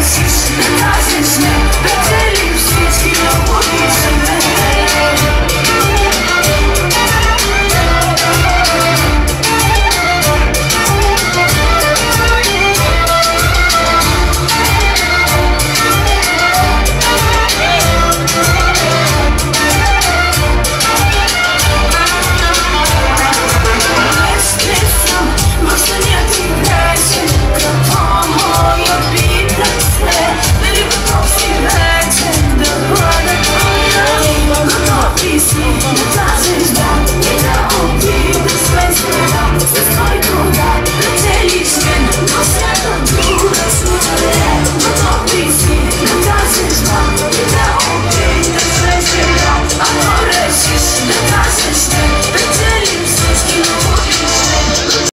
This is